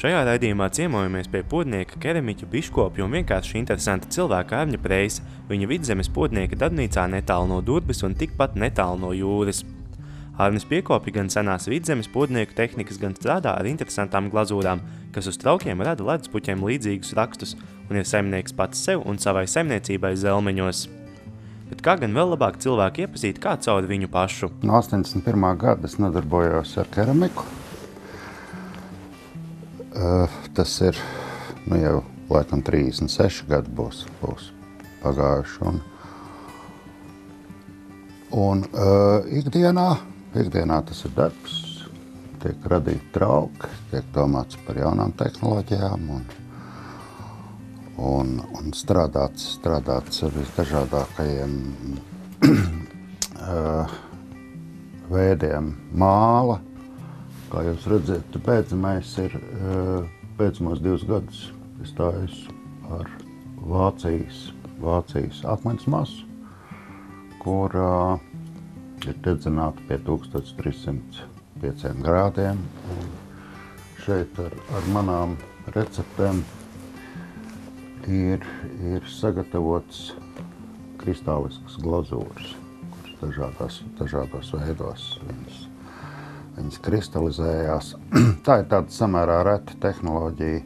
Šajā raidījumā ciemojamies pie podnieka, keramiķa, biškopja un vienkārši interesanta cilvēka Arņa Preisa, viņa vidzemes podnieka darbnīcā netālu no Durbis un tikpat netālu no jūras. Arnis piekopja gan senās vidzemes podnieku tehnikas, gan strādā ar interesantām glazūrām, kas uz traukiem rada leduspuķiem līdzīgus rakstus un ir saimnieks pats sev un savai saimniecībai zelmeņos. Bet kā gan vēl labāk cilvēku iepazīt kā caur viņu pašu? No 81. gada es nodarbojos ar keramiku. Uh, tas ir nu, jau laikam 36 gadi būs, būs pagājuši. Un, un uh, ikdienā, ikdienā tas ir darbs, tiek radīti trauki, tiek domāts par jaunām tehnoloģijām un, un, un strādāts, strādāts ar visdažādākajiem uh, veidiem māla. Kā jūs redzat, beidzamais ir beidzamos divus gadus izstājis ar Vācijas, Vācijas akmens masu, kur uh, ir dedzināta pie 1305 grādiem. Un šeit ar, ar manām receptēm ir, ir sagatavots kristālisks glazūras, kuras dažādās, dažādos veidos viņas, viņas kristalizējās. Tā ir tāda samērā reta tehnoloģija.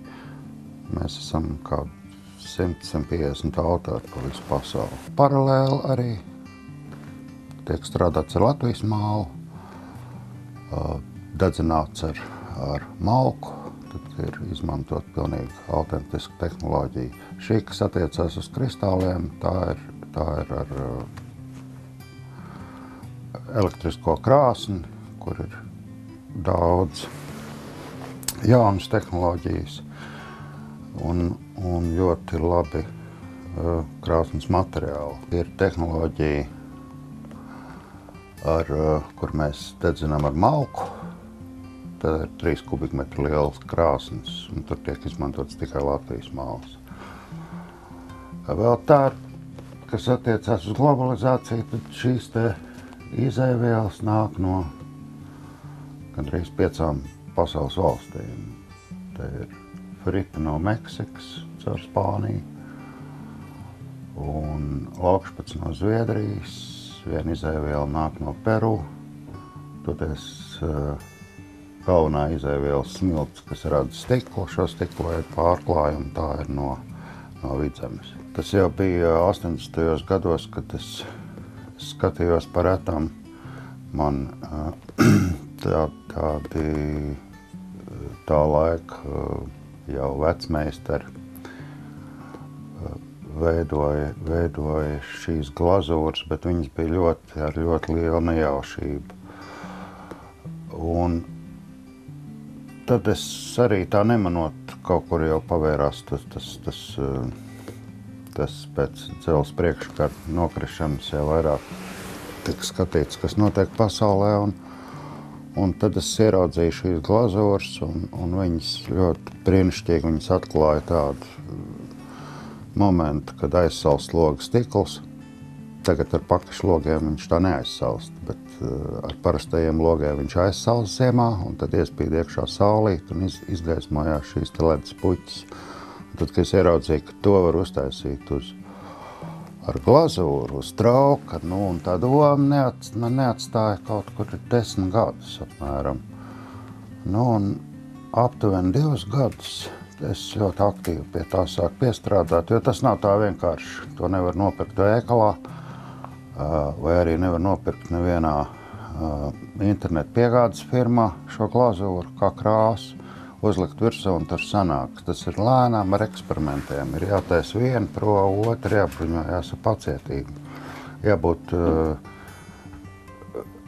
Mēs esam kādi 100-150 autori pa visu pasauli. Paralēli arī tiek strādāts ar Latvijas mālu, dedzināts ar, ar malku, tad ir izmantot pilnīgi autentisku tehnoloģiju. Šī, kas attiecās uz kristāliem, tā ir, tā ir ar elektrisko krāsni, kur ir daudz jaunas tehnoloģijas un, un ļoti labi uh, krāsnes materiāli. Ir tehnoloģija, ar, uh, kur mēs dedzinām ar malku. Tad ir 3 kubikmetru liels krāsnes, un tur tiek izmantots tikai Latvijas māls. Vēl tā, kas attiecās uz globalizāciju, tad šīs te izēvielas nāk no gandrīz piecām pasaules valstīm. Te ir frita no Meksikas caur Spāniju un laukšpats no Zviedrijas, viena izēviela nāk no Peru, toties uh, galvenā izēviela smilts, kas rada stiklu, šo stiklu veidu pārklājumu, tā ir no, no vidzemes. Tas jau bija 80. gados, kad es skatījos par etam, man uh, tā, tādi tā laika jau vecmeistari veidoja, veidoja šīs glazūras, bet viņas bija ļoti, ar ļoti lielu nejaušību. Un tad es arī tā nemanot, kaut kur jau pavērās tas, tas, tas, tas pēc dzelzs priekškārt nokrišanas jau vairāk tika skatīts, kas notiek pasaulē. Un, Un tad es ieraudzīju šīs glazūras, un, un viņas ļoti brīnišķīgi viņas atklāja tādu momentu, kad aizsalst logs stikls. Tagad ar pakaļ logiem viņš tā neaizsalst, bet uh, ar parastajiem logiem viņš aizsalst ziemā, un tad iespīd iekšā saulīt un iz, izgaismojās šīs ledus puķis. Tad, kad es ieraudzīju, ka to var uztaisīt uz ar glazūru uz trauka. Nu, tā doma neats, man neatstāja kaut kur desmit gadus apmēram. Nu, aptuveni divus gadus es ļoti aktīvi pie tā sāku piestrādāt, jo tas nav tā vienkārši. To nevar nopirkt veikalā vai arī nevar nopirkt nevienā internetu piegādes firmā šo glazūru kā krāsu uzlikt virsū un tur sanāks. Tas ir lēnām ar eksperimentiem. Ir jātaisa viena prova, otra jābruņojas ar pacietību. Jābūt uh,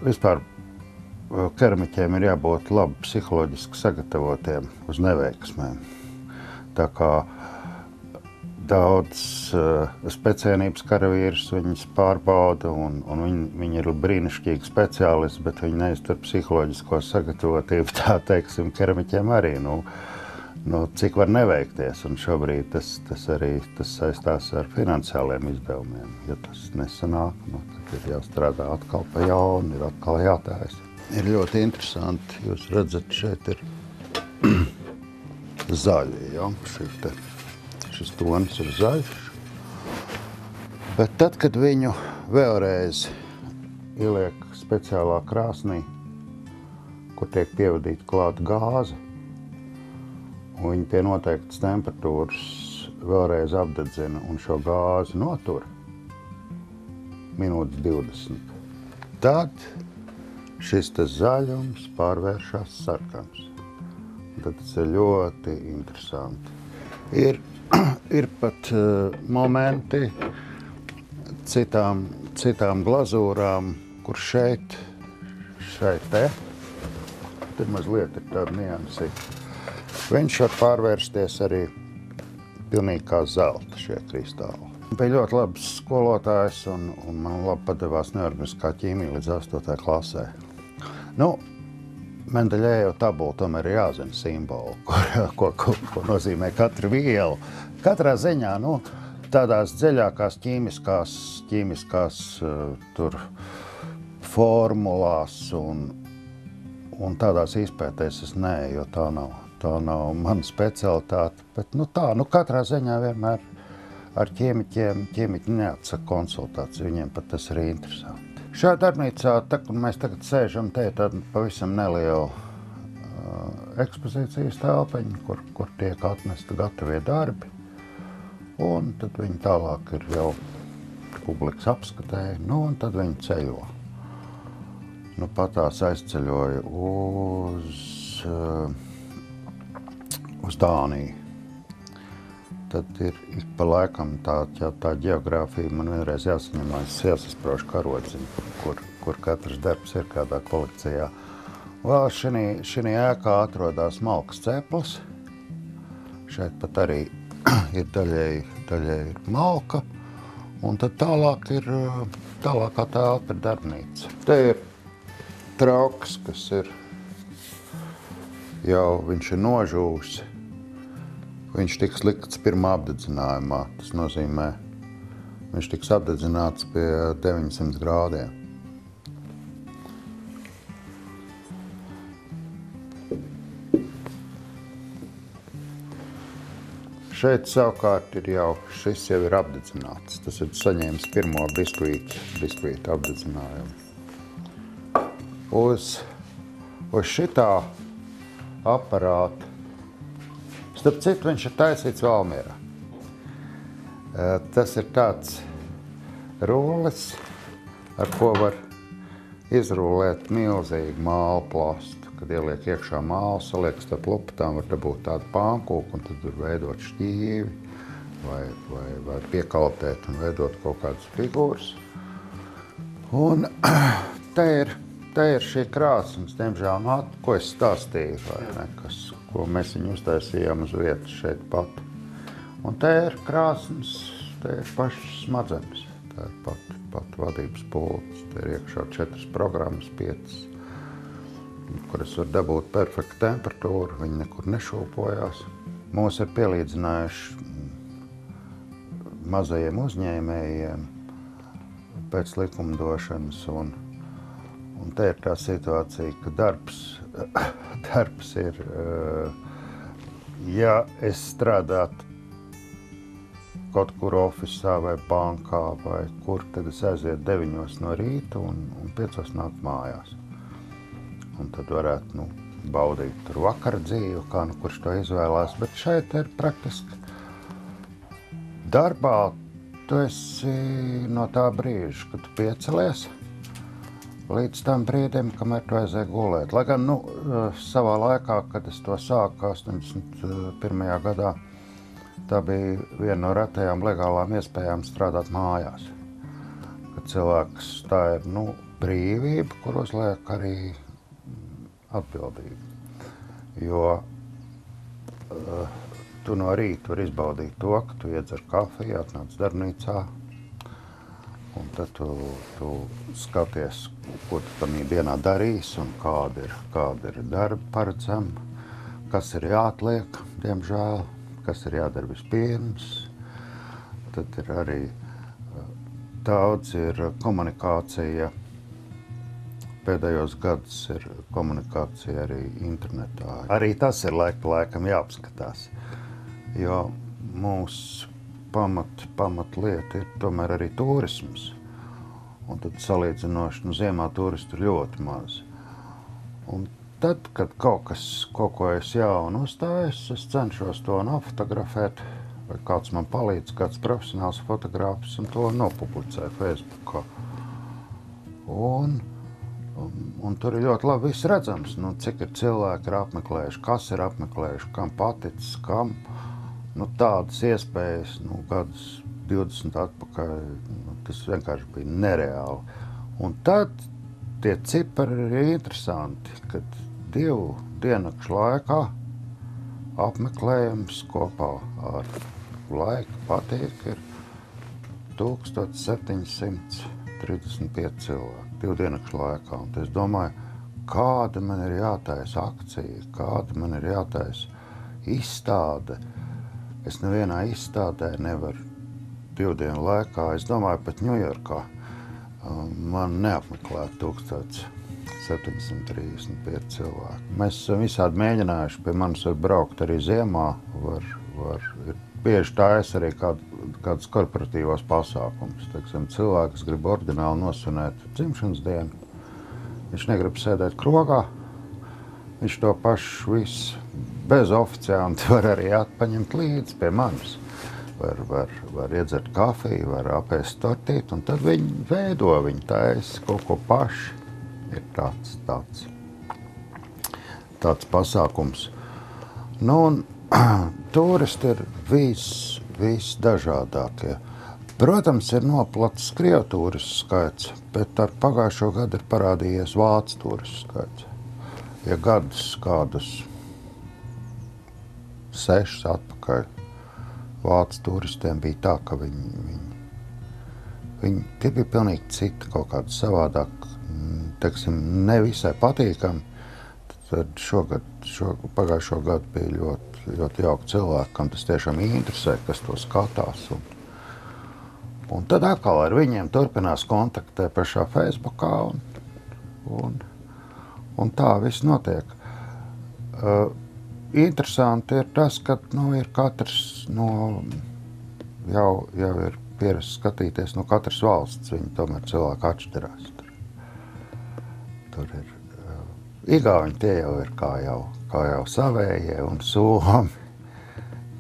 vispār keramiķiem ir jābūt labi psiholoģiski sagatavotiem uz neveiksmēm. Tā kā daudz uh, speciālības karavīrus viņas pārbauda, un, un viņi, viņi ir brīnišķīgi speciālisti, bet viņi neiztur psiholoģisko sagatavotību. Tā teiksim, keramiķiem arī. Nu, nu, cik var neveikties, un šobrīd tas, tas arī tas saistās ar finansiāliem izdevumiem. Ja tas nesanāk, nu, tad ir jāstrādā atkal pa jaunu, ir atkal jātājas. Ir ļoti interesanti, jūs redzat, šeit ir zaļi. Ja? Te, šis tonis ir zaļš. Bet tad, kad viņu vēlreiz ieliek speciālā krāsnī, kur tiek pievadīta klāta gāze, un viņi pie noteiktas temperatūras vēlreiz apdedzina un šo gāzi notur minūtes 20. Tad šis zaļums pārvēršas sarkans. Tad tas ir ļoti interesanti. Ir, ir pat uh, momenti citām, citām glazūrām, kur šeit, šeit te, tur mazliet ir tāda niansi. Viņš var pārvērsties arī pilnīgi kā zelta šie kristāli. Bija ļoti labs skolotājs un, un man labi padevās neorganiskā ķīmija līdz 8. klasē. Nu, Mendeļējo tabula tomēr ir jāzina simbolu, ko, ko, ko nozīmē katra viela. Katrā ziņā, nu, tādās dziļākās ķīmiskās, ķīmiskās uh, tur formulās un, un tādās izpētēs es nē, jo tā nav, tā nav mana specialitāte. Bet, nu tā, nu katrā ziņā vienmēr ar ķīmiķiem, ķīmiķi neatsaka konsultāciju, viņiem pat tas ir interesanti. Šajā darbnīcā, tā, kur mēs tagad sēžam, te ir tāda pavisam neliela uh, ekspozīcijas telpiņa, kur, kur tiek atnesti gatavie darbi. Un tad viņi tālāk ir jau publikas apskatē, nu un tad viņi ceļo. Nu, patās aizceļoja uz, uh, uz Dāniju tad ir ik pa laikam tā, ja tā geogrāfija man vienreiz jāsaņemās iesasprošu karodziņu, kur, kur katrs darbs ir kādā kolekcijā. Vēl šī, šī ēkā atrodas malkas ceplis. Šeit pat arī ir daļēji, daļēji ir malka. Un tad tālāk ir tālākā telpa ir darbnīca. Te ir trauks, kas ir jau viņš ir nožūs viņš tiks likts pirmā apdedzinājumā. Tas nozīmē, viņš tiks apdedzināts pie 900 grādiem. Šeit savukārt ir jau šis jau ir apdedzināts. Tas ir saņēmis pirmo biskvītu, biskvītu apdedzinājumu. Uz, uz šitā aparāta Starp citu, viņš ir taisīts Valmierā. Tas ir tāds rullis, ar ko var izrullēt milzīgu mālu plastu. Kad ieliek iekšā mālu, saliek starp lupatām, var dabūt tādu pankūku un tad var veidot šķīvi vai, vai, vai piekaltēt un veidot kaut kādas figūras. Un te ir, te ir šī krāsnes, diemžēl, no, ko es stāstīju, vai ne, kas, ko mēs viņu uztaisījām uz vietas šeit pat. Un te ir krāsnes, te ir pašas smadzenes, tā ir pat, pat vadības pults, te ir iekšā četras programmas, piecas, kuras var dabūt perfektu temperatūru, viņi nekur nešūpojās. Mūs ir pielīdzinājuši mazajiem uzņēmējiem pēc likumdošanas un, un te ir tā situācija, ka darbs darbs ir, eh, ja es strādātu kaut kur oficiālā vai bankā, vai kur tad es aizietu 9 no rīta un, un 5 nākt mājās. Un tad varētu nu, baudīt tur vakar dzīvi, kā nu kurš to izvēlās. Bet šeit ir praktiski darbā. Tu esi no tā brīža, kad tu piecelies līdz tam brīdim, kamēr tu aizēji gulēt. Lai gan nu, eh, savā laikā, kad es to sāku 81. gadā, tā bija viena no retajām legālām iespējām strādāt mājās. Kad cilvēks tā ir nu, brīvība, kur uzliek arī atbildību. Jo uh, tu no rīta vari izbaudīt to, ka tu iedzer kafiju, atnāc darbnīcā, Un tad tu, tu skaties, ko tu tam dienā darīsi un kāda ir, kāda ir darba paredzama, kas ir jāatliek, diemžēl, kas ir jādara vispirms. Tad ir arī daudz ir komunikācija pēdējos gados ir komunikācija arī internetā. Arī tas ir laika laikam jāapskatās, jo mūsu pamat, pamatlieta ir tomēr arī turisms. Un tad salīdzinoši nu, ziemā turistu ir ļoti maz. Un tad, kad kaut kas, kaut ko es jaunu uzstājos, es cenšos to nofotografēt, vai kāds man palīdz, kāds profesionāls fotogrāfs, un to nopublicē Facebookā. Un, un, un tur ir ļoti labi redzams, nu, cik ir cilvēki ir apmeklējuši, kas ir apmeklējuši, kam paticis, kam. Nu, tādas iespējas, nu, gadus 20 atpakaļ, nu, tas vienkārši bija nereāli. Un tad tie cipari ir interesanti, kad divu diennakšu laikā apmeklējums kopā ar laiku patīk ir 1735 cilvēki divu diennakšu laikā. Un es domāju, kāda man ir jātaisa akcija, kāda man ir jātaisa izstāde. Es nevienā izstādē nevaru divu dienu laikā, es domāju, pat Ņujorkā man neapmeklēt 1735 cilvēki. Mēs esam visādi mēģinājuši, pie manis var braukt arī ziemā, var, var ir bieži taisa arī kād, kādus korporatīvos pasākumus. Teiksim, cilvēks grib ordināli nosvinēt dzimšanas dienu. Viņš negrib sēdēt krogā. Viņš to pašu visu bez oficiāla var arī atpaņemt līdzi pie manis. Var, var, var iedzert kafiju, var apēst tortīti, un tad viņi veido, viņi taisa kaut ko paši. Ir tāds, tāds, tāds pasākums. Nu, un, turisti ir vis, visdažādākie. Protams, ir noplacis krievu turistu skaits, bet ar pagājušo gadu ir parādījies vācu turistu skaits. Ja gadus kādus sešus atpakaļ vācu turistiem bija tā, ka viņi, viņi, viņi tie bija pilnīgi citi, kaut kādi savādāk, teiksim, nevisai patīkami. Tad šogad, šogad, pagājušo gadu bija ļoti ļoti jauki cilvēki, kam tas tiešām interesē, kas to skatās. Un, un tad atkal ar viņiem turpinās kontaktē pašā Facebookā. Un, un, un tā viss notiek. Uh, interesanti ir tas, ka nu, ir katrs no, jau, jau ir pierasts skatīties no katras valsts. Viņi tomēr cilvēki atšķirās. Tur, tur ir uh, Igauni tie jau ir kā jau kā jau savējie un somi.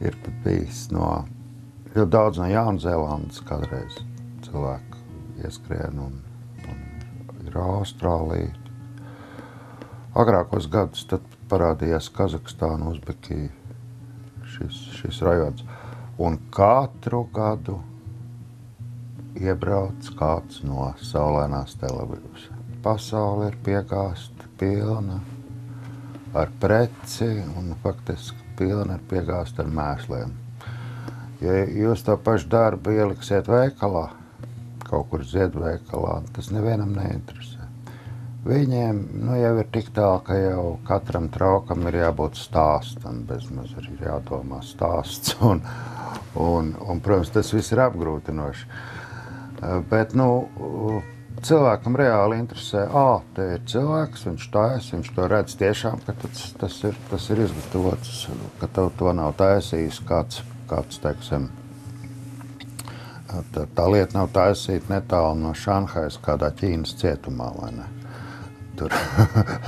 Ir bijis no ļoti daudz no Jaunzēlandes kādreiz cilvēku ieskrien un, un ir Austrālija. Agrākos gadus tad parādījās Kazahstāna, Uzbekija, šis, šis rajons. Un katru gadu iebrauc kāds no saulēnās televīzijas. Pasaule ir piegāsta pilna ar preci un faktiski pilna ar piegāstu ar mēsliem. Ja jūs to pašu darbu ieliksiet veikalā, kaut kur ziedveikalā, tas nevienam neinteresē. Viņiem nu, jau ir tik tālu, ka jau katram traukam ir jābūt stāstam, bezmaz arī jādomā stāsts. Un, un, un, protams, tas viss ir apgrūtinoši. Bet, nu, cilvēkam reāli interesē, ah, te ir cilvēks, viņš taisa, viņš to redz tiešām, ka tas, tas, ir, tas ir izgatavots, ka tev to nav taisījis kāds, kāds teiksim, tā, tā lieta nav taisīta netālu no Šanhajas kādā Ķīnas cietumā, vai ne? Tur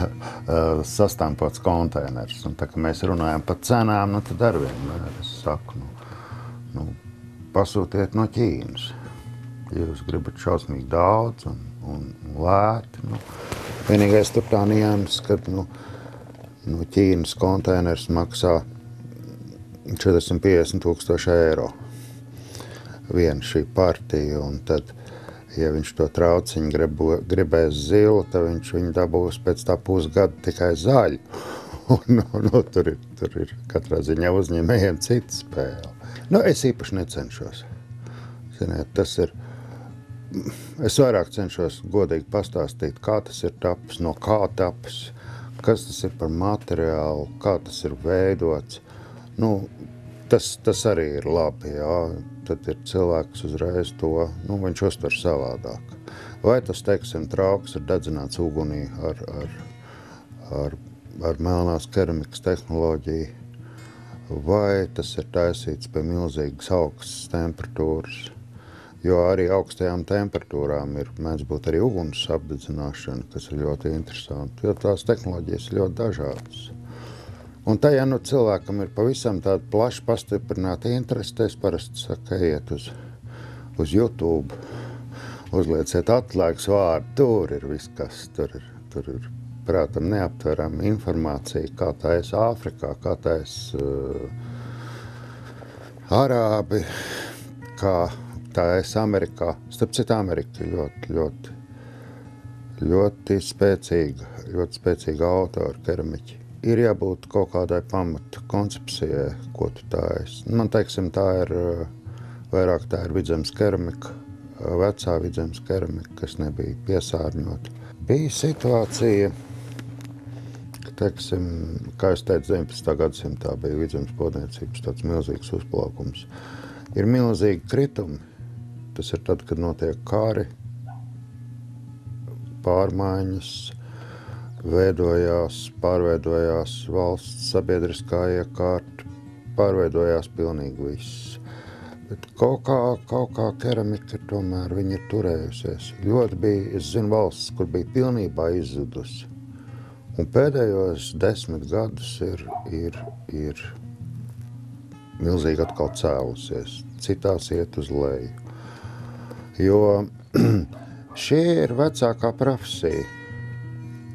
sastāmpots konteiners. Un tā mēs runājam par cenām, nu tad ar vienmēr es saku, nu, nu pasūtiet no Ķīnas ja jūs gribat šausmīgi daudz un, un lēti. Nu, vienīgais tur tā nianses, ka nu, nu, Ķīnas konteiners maksā 450 tūkstoši eiro. Viena šī partija, un tad, ja viņš to trauciņu gribu, gribēs zilu, tad viņš viņu dabūs pēc tā pusgada tikai zaļu. Un, nu, nu, tur, ir, tur ir katrā ziņā uzņēmējiem cita spēle. Nu, es īpaši necenšos. Ziniet, tas ir es vairāk cenšos godīgi pastāstīt, kā tas ir tapis, no kā tapis, kas tas ir par materiālu, kā tas ir veidots. Nu, tas, tas arī ir labi. Jā. Tad ir cilvēks uzreiz to, nu, uztver savādāk. Vai tas, teiksim, trauks ir dedzināts ugunī ar, ar, ar, ar melnās keramikas tehnoloģiju, vai tas ir taisīts pie milzīgas augstas temperatūras. Jo arī augstajām temperatūrām ir mēdz būt arī uguns apdedzināšana, kas ir ļoti interesanti, jo tās tehnoloģijas ir ļoti dažādas. Un tā, ja nu cilvēkam ir pavisam tāda plaša pastiprināta interese, es parasti saku, ejiet uz, uz YouTube, uzlieciet atslēgas vārdu, tur ir viss, kas tur ir. Tur ir prātam neaptverama informācija, kā tā ir Āfrikā, kā tā ir uh, Arābi, kā tā ir Amerikā. Starp citu, Amerika ir ļoti, ļoti, ļoti spēcīga, ļoti spēcīga autora keramiķi ir jābūt kaut kādai pamata koncepcijai, ko tu tā esi. Man teiksim, tā ir eh, vairāk tā ir vidzemes keramika, eh, vecā vidzemes keramika, kas nebija piesārņota. Bija situācija, ka, teiksim, kā es teicu, 19. gadsimtā bija vidzemes podniecības tāds milzīgs uzplaukums. Ir milzīgi kritumi. Tas ir tad, kad notiek kāri, pārmaiņas, veidojās, pārveidojās valsts sabiedriskā iekārta, pārveidojās pilnīgi viss. Bet kaut kā, kaut kā keramika tomēr ir turējusies. Ļoti bija, es zinu, valsts, kur bija pilnībā izzudusi. Un pēdējos desmit gadus ir, ir, ir milzīgi atkal cēlusies. Citās iet uz leju. Jo šī ir vecākā profesija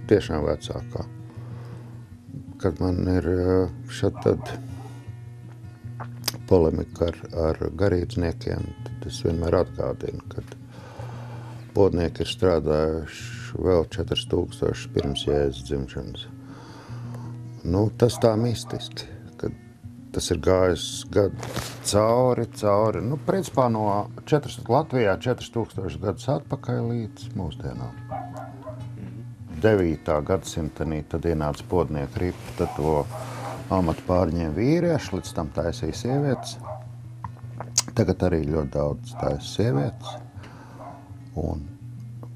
tiešām vecākā. Kad man ir eh, tad polemika ar, ar garīdzniekiem, tad es vienmēr atgādinu, ka podnieki ir strādājuši vēl 4000 pirms jēzus dzimšanas. Nu, tas tā mistiski, kad tas ir gājis gadu cauri, cauri, nu, principā no 4, Latvijā 4000 gadus atpakaļ līdz mūsdienām. 9. gadsimtenī tad ienāca podnieku ripa, tad to amatu pārņēma vīrieši, līdz tam taisīja sievietes. Tagad arī ļoti daudz taisa sievietes. Un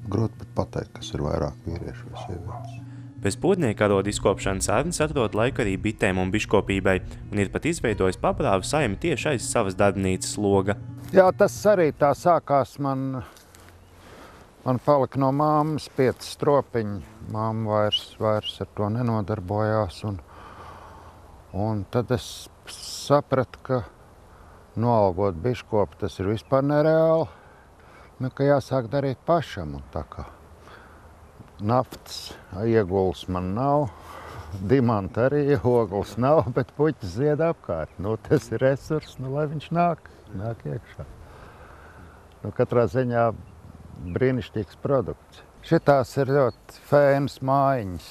grūti pat pateikt, kas ir vairāk vīrieši vai sievietes. Pēc podnieka arodu izkopšanas Arnis atrod laiku arī bitēm un biškopībai, un ir pat izveidojis paprāvu saimi tieši aiz savas darbnīcas loga. Jā, tas arī tā sākās man Man palika no māmas pieci stropiņi. Māma vairs, vairs ar to nenodarbojās. Un, un tad es sapratu, ka noalgot biškopu tas ir vispār nereāli. Nu, ka jāsāk darīt pašam. Un tā kā naftas ieguls man nav, dimanta arī ogles nav, bet puķis zied apkārt. Nu, tas ir resurs, nu, lai viņš nāk, nāk iekšā. Nu, katrā ziņā brīnišķīgs produkts. Šitās ir ļoti fēnas mājiņas.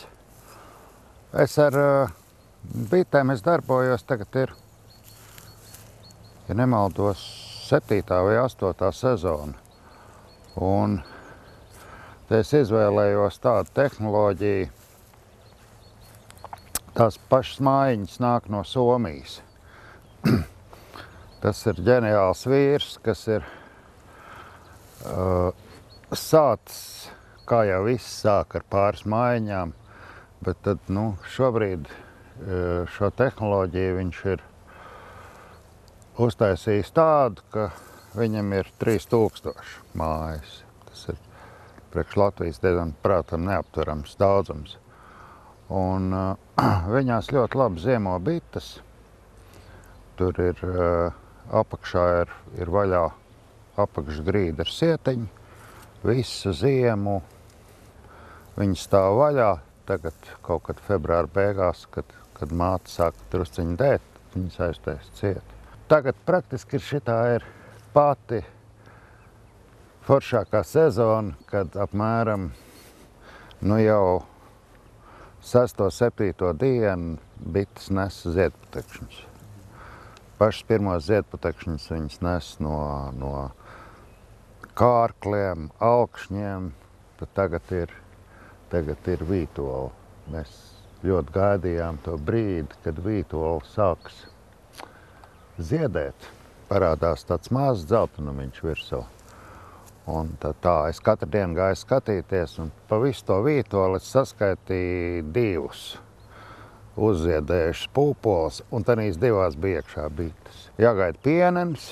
Es ar uh, bitēm es darbojos, tagad ir, ja nemaldos, septītā vai astotā sezona. Un es izvēlējos tādu tehnoloģiju, tās pašas mājiņas nāk no Somijas. Tas ir ģeniāls vīrs, kas ir uh, sācis, kā jau viss sāk ar pāris maiņām, bet tad, nu, šobrīd e, šo tehnoloģiju viņš ir uztaisījis tādu, ka viņam ir 3000 mājas. Tas ir priekš Latvijas diezgan prātam neaptverams daudzums. Un uh, viņās ļoti labi ziemo bites. Tur ir uh, apakšā ir, ir vaļā apakšgrīda ar sietiņu visu ziemu viņi stāv vaļā. Tagad kaut kad februāra beigās, kad, kad māte sāk drusciņi dēt, viņas aiztais ciet. Tagad praktiski šitā ir pati foršākā sezona, kad apmēram nu jau 6. 7. dienu bites nes ziedputekšņus. Pašas pirmos ziedputekšņus viņas nes no, no kārkliem, augšņiem, tad tagad ir, tagad ir vītola. Mēs ļoti gaidījām to brīdi, kad vītola sāks ziedēt. Parādās tāds mazs dzeltenumiņš virsū. Un tā, tā es katru dienu gāju skatīties, un pa visu to vītoli es saskaitīju divus uzziedējušas pūpoles, un tanīs divās bija iekšā bites. Jāgaida pienenis,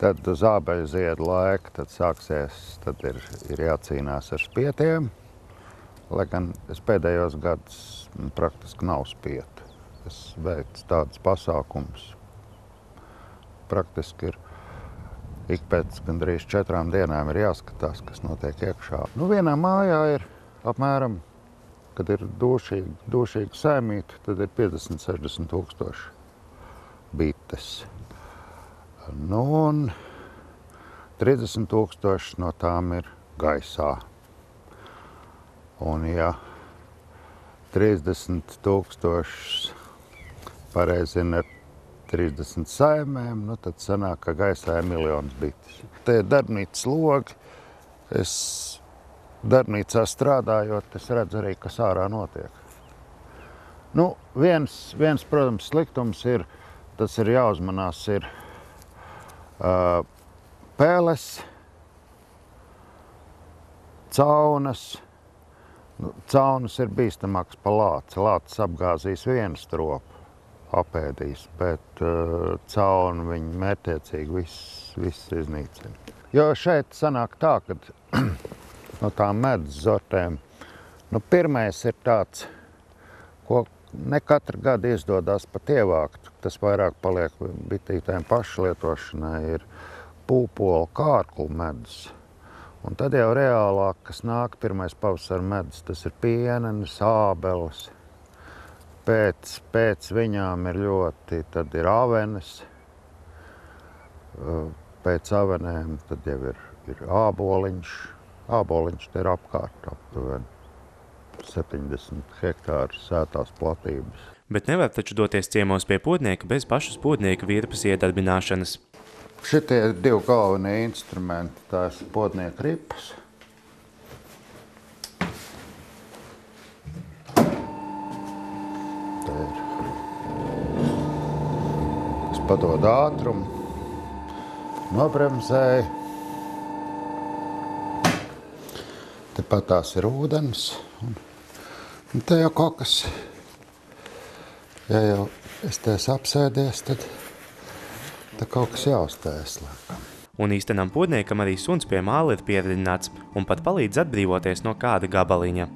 tad uz ābeļu ziedu laika, tad sāksies, tad ir, ir jācīnās ar spietiem, lai gan es pēdējos gadus praktiski nav spietu. Es veicu tādus pasākumus. Praktiski ir ik pēc gandrīz četrām dienām ir jāskatās, kas notiek iekšā. Nu, vienā mājā ir apmēram kad ir dušīgi, dušīgi saimīti, tad ir 50, 60 tūkstoši bites. Nu, un 30 tūkstoši no tām ir gaisā. Un ja 30 tūkstoši pareizina ar 30 saimēm, nu, tad sanāk, ka gaisā ir miljonas bites. Te ir darbnīcas logi. Es darbnīcā strādājot, es redzu arī, kas ārā notiek. Nu, viens, viens, protams, sliktums ir, tas ir jāuzmanās, ir uh, pēles, caunas. Nu, caunas ir bīstamāks pa lāci. Lācis apgāzīs vienu stropu, apēdīs, bet uh, caunu viņi mērķiecīgi viss, viss iznīcina. Jo šeit sanāk tā, ka no tām medus sortēm. Nu, pirmais ir tāds, ko ne katru gadu izdodas pat ievākt. Tas vairāk paliek bitītēm pašlietošanai, ir pūpola kārklu medus. Un tad jau reālāk, kas nāk pirmais pavasara medus, tas ir pienenes, ābeles. Pēc, pēc viņām ir ļoti, tad ir avenes. Pēc avenēm tad jau ir, ir āboliņš, Āboliņš te ir apkārt aptuveni 70 hektāru sētās platības. Bet nevar taču doties ciemos pie podnieka bez pašas podnieka virpas iedarbināšanas. Šitie ir divi galvenie instrumenti. Tās podnieka ripas. Te ir. Es padodu ātrumu, nobremzēju. Tepat tās ir ūdens. Un, un te jau kaut kas, ja jau es te esmu apsēdies, tad, tad kaut kas jāuztēs. Un īstenam podniekam arī suns pie māla ir pieredzināts un pat palīdz atbrīvoties no kāda gabaliņa.